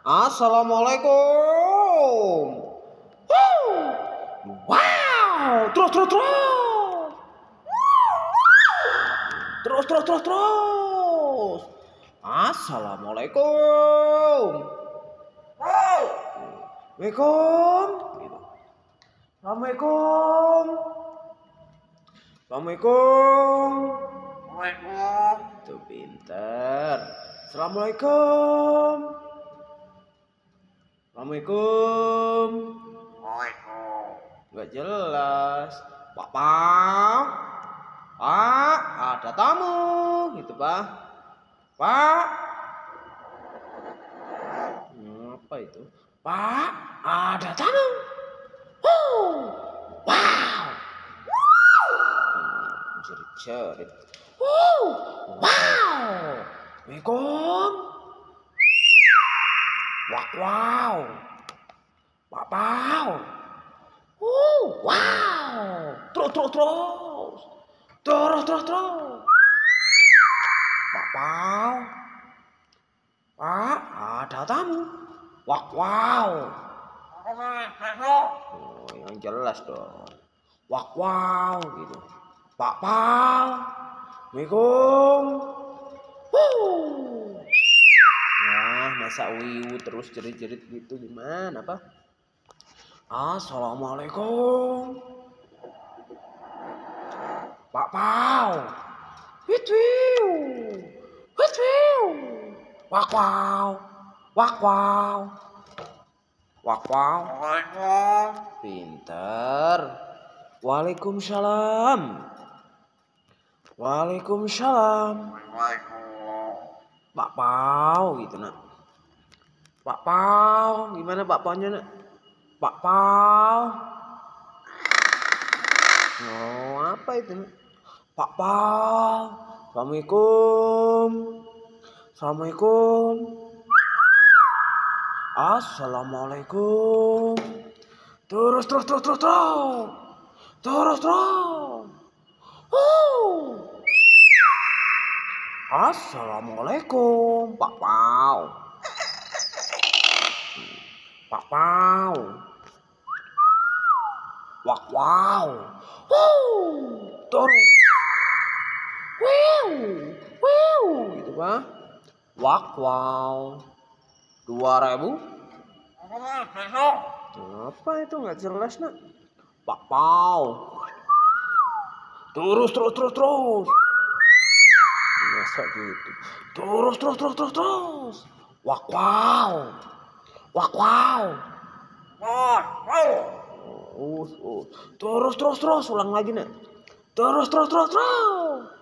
Assalamualaikum. Wow, terus terus terus. Terus terus terus terus. Assalamualaikum. Waalaikumsalam. Gitu. Assalamualaikum. Assalamualaikum. Tuh pinter. Assalamualaikum. Assalamualaikum. Nggak jelas. Pak Pak. Pak, ada tamu. Gitu Pak. Pak. Apa itu? Pak, ada tamu. Huh. Wow. Hmm, Jerit-jerit. Wow. Wow. Assalamualaikum. Wak wow. Pak Pau. Uh, wow. Terus terus terus. Terus terus terus. Pau. Pak, ada tamu. Wak wow. Oh, yang jelas dong. Wak wow gitu. Pak Pau. Assalamualaikum. Masa wiu terus jerit-jerit gitu gimana, Pak? Assalamualaikum. Pak Pau. Wiu. Wiu. Wak wow. Wak wow. Wak wow. Pinter. Waalaikumsalam. Waalaikumsalam. Pak Pau gitu nak. Pak Pau, gimana Pak Paunya? Pak Pau. Oh, apa itu? Pak Pau. Assalamualaikum. Assalamualaikum. Assalamualaikum. Terus terus terus terus terus. Terus terus. Uh. Assalamualaikum, Pak Pau. Pak Pau. Wak wow. Wuh, terus. Wow, wow, gitu pak. Wak wow. Ribu. Apa itu nggak jelas nak? Pak Pau. Terus terus terus terus. Masa gitu. Terus terus terus terus terus. Wak wow. Wak wow. Oh. Terus terus terus ulang lagi nak. Terus terus terus terus.